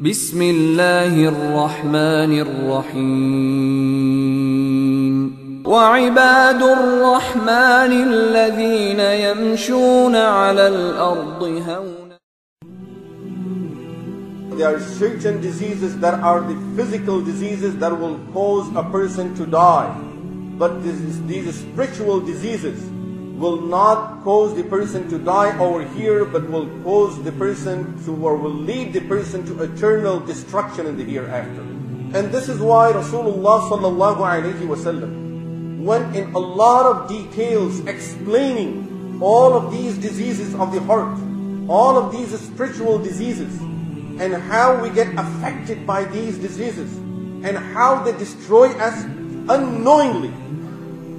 بسم الله الرحمن الرحيم وعباد الرحمن الذين يمشون على الأرض هونا There are certain diseases that are the physical diseases that will cause a person to die. But these spiritual diseases will not cause the person to die over here, but will cause the person to, or will lead the person to eternal destruction in the hereafter. And this is why Rasulullah sallallahu alayhi went in a lot of details explaining all of these diseases of the heart, all of these spiritual diseases, and how we get affected by these diseases, and how they destroy us unknowingly.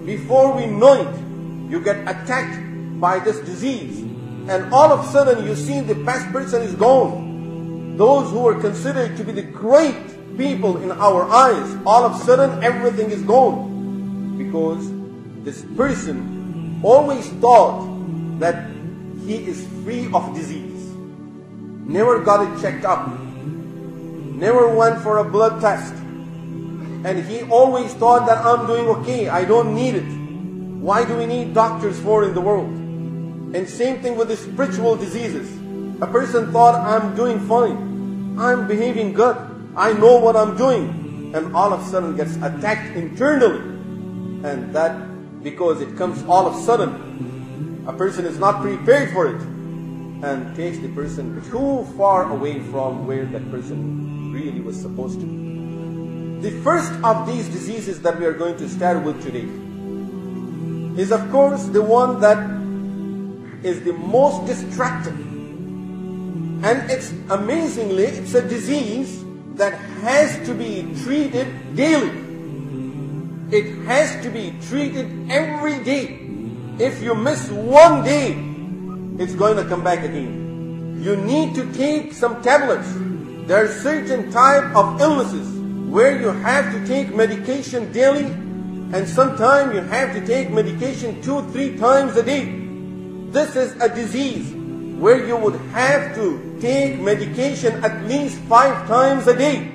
Before we know it, you get attacked by this disease, and all of a sudden you see the best person is gone. Those who are considered to be the great people in our eyes, all of a sudden everything is gone. Because this person always thought that he is free of disease. Never got it checked up. Never went for a blood test. And he always thought that I'm doing okay, I don't need it. Why do we need doctors for in the world? And same thing with the spiritual diseases. A person thought I'm doing fine. I'm behaving good. I know what I'm doing. And all of a sudden gets attacked internally. And that because it comes all of a sudden. A person is not prepared for it. And takes the person too far away from where that person really was supposed to be. The first of these diseases that we are going to start with today is of course the one that is the most destructive. And it's amazingly, it's a disease that has to be treated daily. It has to be treated every day. If you miss one day, it's going to come back again. You need to take some tablets. There are certain type of illnesses where you have to take medication daily and sometimes you have to take medication two, three times a day. This is a disease where you would have to take medication at least five times a day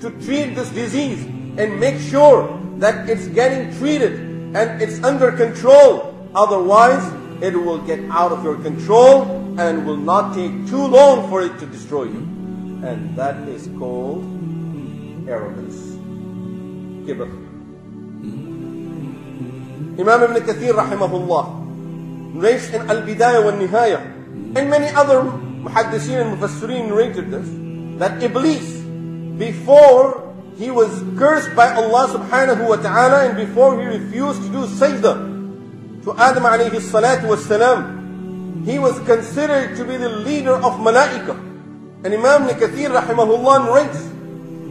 to treat this disease and make sure that it's getting treated and it's under control. Otherwise, it will get out of your control and will not take too long for it to destroy you. And that is called arrogance. Kibr. Imam Ibn Kathir rahimahullah. Narrates in Al-Bidayah wa Nihaya. And many other muhaddiseen and mufassirin narrated this that Iblis before he was cursed by Allah subhanahu wa ta'ala and before he refused to do sajda to Adam alayhi salatu was salam he was considered to be the leader of malaika. And Imam Ibn Kathir rahimahullah narrates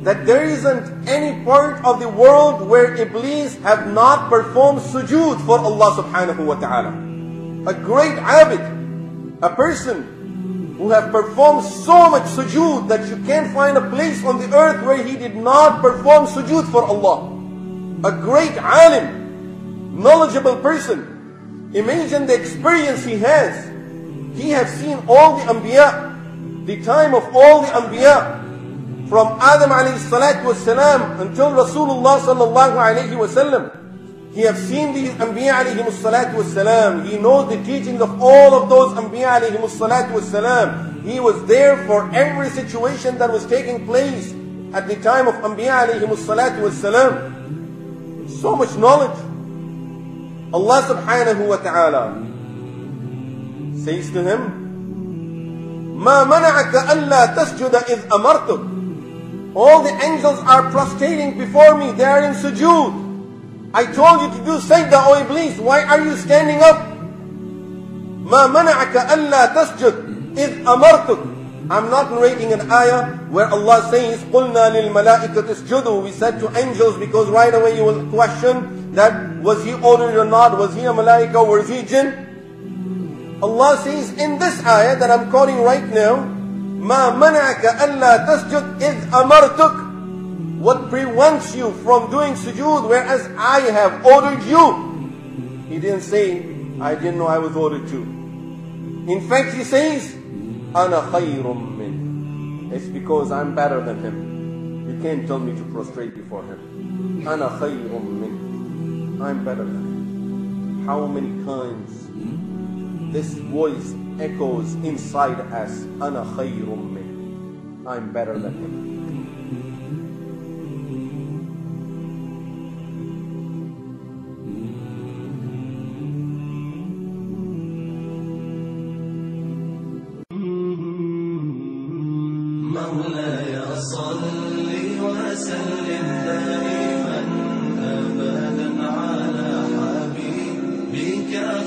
that there isn't any part of the world where Iblis have not performed sujood for Allah subhanahu wa ta'ala. A great abid, a person who have performed so much sujood that you can't find a place on the earth where he did not perform sujood for Allah. A great alim, knowledgeable person. Imagine the experience he has. He has seen all the anbiya, the time of all the anbiya, from Adam alayhi salatu wasalam until Rasulullah sallallahu alayhi wasallam. He have seen these Anbiya alayhi salatu wasalam. He knows the teachings of all of those Anbiya alayhi salatu wasalam. He was there for every situation that was taking place at the time of Anbiya alayhi salatu wasalam. So much knowledge. Allah subhanahu wa ta'ala says to him, ما منعك ألا تسجد إذ أمرتك all the angels are prostrating before me. They are in sujood. I told you to do sajda, O Iblis. Why are you standing up? ما منعك ألا تسجد إذ أمرتك I'm not narrating an ayah where Allah says, قُلْنَا لِلْمَلَائِكَةِ اسْجُدُوا We said to angels because right away you will question that was he ordered or not? Was he a malaika or was he jinn? Allah says in this ayah that I'm quoting right now, ما منعك ألا تسجد إذ أمرتك What prevents you from doing sujood whereas I have ordered you? He didn't say, I didn't know I was ordered to. In fact, he says, أَنَا خَيْرٌ مِّنْ It's because I'm better than him. You can't tell me to prostrate before him. أَنَا خَيْرٌ مِّنْ I'm better than him. How many times this voice echoes inside us, Ana khayrun min. I'm better than him.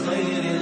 خير